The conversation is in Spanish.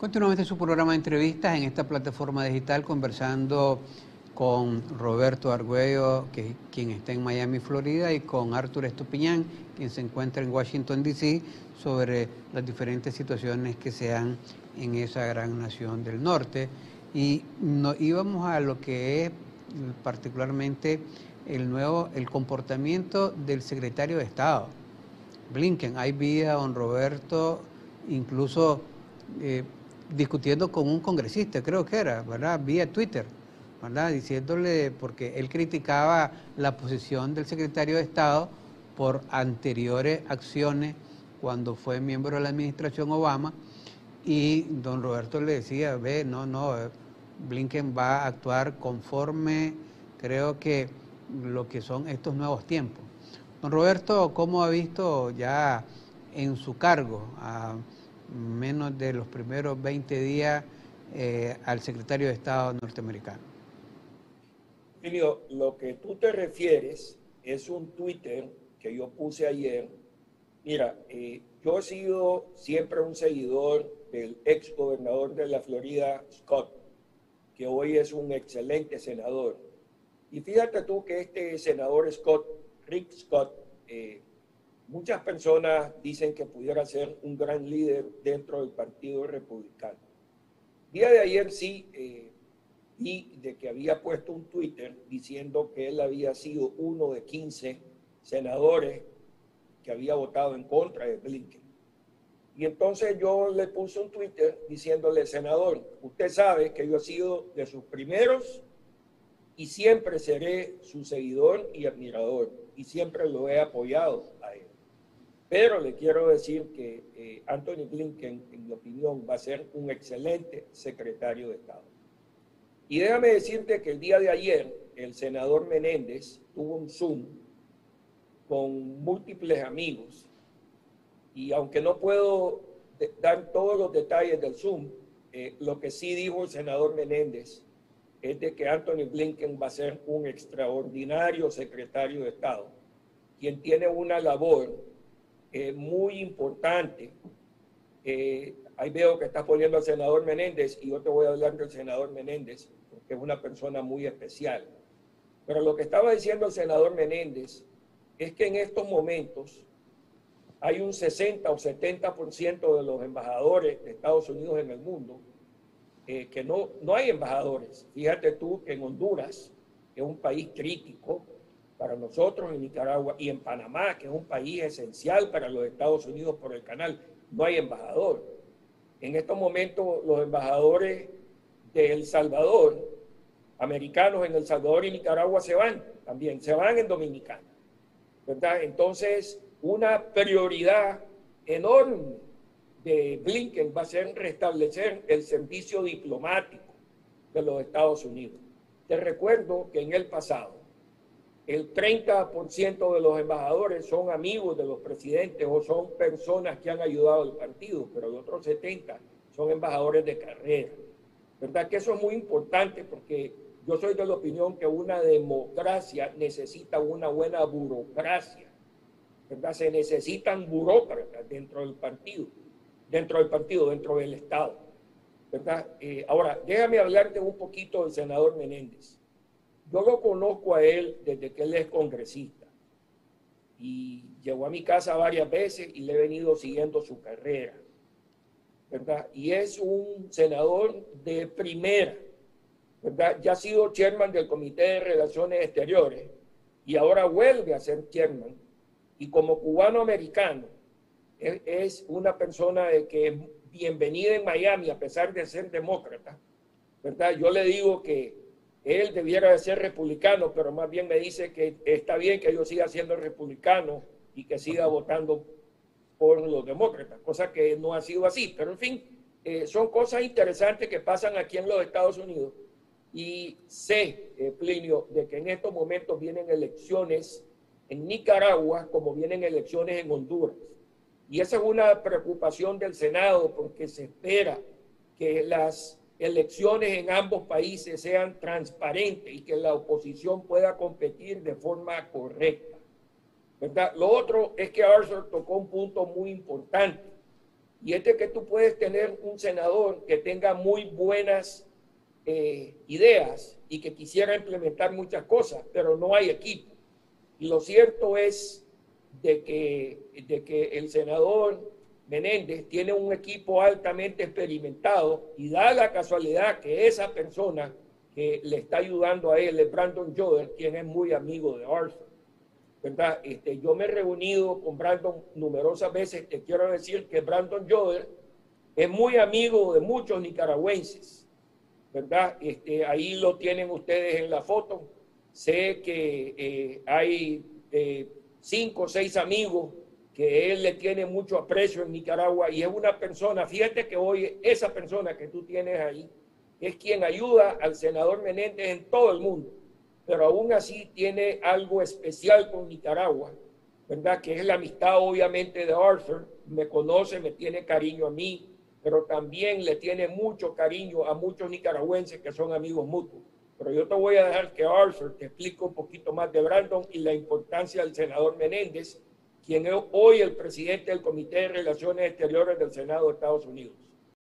Continuamente su programa de entrevistas en esta plataforma digital conversando con Roberto Argüello, quien está en Miami, Florida, y con Arthur Estupiñán, quien se encuentra en Washington, D.C., sobre las diferentes situaciones que se dan en esa gran nación del norte. Y nos íbamos a lo que es particularmente el nuevo, el comportamiento del secretario de Estado, Blinken. Hay vía don Roberto, incluso eh, discutiendo con un congresista, creo que era, ¿verdad? Vía Twitter, ¿verdad? Diciéndole, porque él criticaba la posición del secretario de Estado por anteriores acciones cuando fue miembro de la administración Obama y don Roberto le decía, ve, no, no, Blinken va a actuar conforme, creo que lo que son estos nuevos tiempos. Don Roberto, ¿cómo ha visto ya en su cargo menos de los primeros 20 días eh, al secretario de Estado norteamericano. Emilio, lo que tú te refieres es un Twitter que yo puse ayer. Mira, eh, yo he sido siempre un seguidor del ex gobernador de la Florida, Scott, que hoy es un excelente senador. Y fíjate tú que este senador Scott, Rick Scott, eh, Muchas personas dicen que pudiera ser un gran líder dentro del Partido Republicano. Día de ayer sí eh, vi de que había puesto un Twitter diciendo que él había sido uno de 15 senadores que había votado en contra de Blinken. Y entonces yo le puse un Twitter diciéndole, senador, usted sabe que yo he sido de sus primeros y siempre seré su seguidor y admirador y siempre lo he apoyado a él. Pero le quiero decir que eh, Anthony Blinken, en mi opinión, va a ser un excelente secretario de Estado. Y déjame decirte que el día de ayer el senador Menéndez tuvo un Zoom con múltiples amigos y aunque no puedo dar todos los detalles del Zoom, eh, lo que sí dijo el senador Menéndez es de que Anthony Blinken va a ser un extraordinario secretario de Estado, quien tiene una labor eh, muy importante. Eh, ahí veo que está poniendo al senador Menéndez y yo te voy a hablar del senador Menéndez, porque es una persona muy especial. Pero lo que estaba diciendo el senador Menéndez es que en estos momentos hay un 60 o 70% de los embajadores de Estados Unidos en el mundo eh, que no, no hay embajadores. Fíjate tú que en Honduras, que es un país crítico, para nosotros en Nicaragua y en Panamá, que es un país esencial para los Estados Unidos por el canal, no hay embajador. En estos momentos los embajadores de El Salvador, americanos en El Salvador y Nicaragua se van también, se van en Dominicana. ¿verdad? Entonces, una prioridad enorme de Blinken va a ser restablecer el servicio diplomático de los Estados Unidos. Te recuerdo que en el pasado el 30% de los embajadores son amigos de los presidentes o son personas que han ayudado al partido, pero el otro 70% son embajadores de carrera. ¿Verdad? Que eso es muy importante porque yo soy de la opinión que una democracia necesita una buena burocracia. ¿Verdad? Se necesitan burócratas dentro del partido, dentro del partido, dentro del Estado. ¿Verdad? Eh, ahora, déjame hablarte un poquito del senador Menéndez. Yo lo conozco a él desde que él es congresista y llegó a mi casa varias veces y le he venido siguiendo su carrera, ¿verdad? Y es un senador de primera, ¿verdad? Ya ha sido chairman del Comité de Relaciones Exteriores y ahora vuelve a ser chairman. Y como cubano-americano, es una persona de que es bienvenida en Miami a pesar de ser demócrata, ¿verdad? Yo le digo que él debiera de ser republicano, pero más bien me dice que está bien que yo siga siendo republicano y que siga votando por los demócratas, cosa que no ha sido así. Pero en fin, eh, son cosas interesantes que pasan aquí en los Estados Unidos. Y sé, eh, Plinio, de que en estos momentos vienen elecciones en Nicaragua como vienen elecciones en Honduras. Y esa es una preocupación del Senado porque se espera que las elecciones en ambos países sean transparentes y que la oposición pueda competir de forma correcta. ¿verdad? Lo otro es que Arthur tocó un punto muy importante Y es de que tú puedes tener un senador que tenga muy buenas eh, ideas y que quisiera implementar muchas cosas, pero no hay equipo. Y lo cierto es de que, de que el senador Menéndez tiene un equipo altamente experimentado y da la casualidad que esa persona que le está ayudando a él Brandon Joder, quien es muy amigo de Arthur. ¿verdad? Este, yo me he reunido con Brandon numerosas veces. Te quiero decir que Brandon Joder es muy amigo de muchos nicaragüenses, ¿verdad? Este, ahí lo tienen ustedes en la foto. Sé que eh, hay eh, cinco o seis amigos que él le tiene mucho aprecio en Nicaragua y es una persona, fíjate que hoy esa persona que tú tienes ahí es quien ayuda al senador Menéndez en todo el mundo pero aún así tiene algo especial con Nicaragua, ¿verdad? Que es la amistad obviamente de Arthur, me conoce, me tiene cariño a mí, pero también le tiene mucho cariño a muchos nicaragüenses que son amigos mutuos. Pero yo te voy a dejar que Arthur te explique un poquito más de Brandon y la importancia del senador Menéndez, quien hoy el presidente del Comité de Relaciones Exteriores del Senado de Estados Unidos.